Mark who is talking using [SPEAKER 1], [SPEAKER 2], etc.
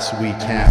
[SPEAKER 1] We can.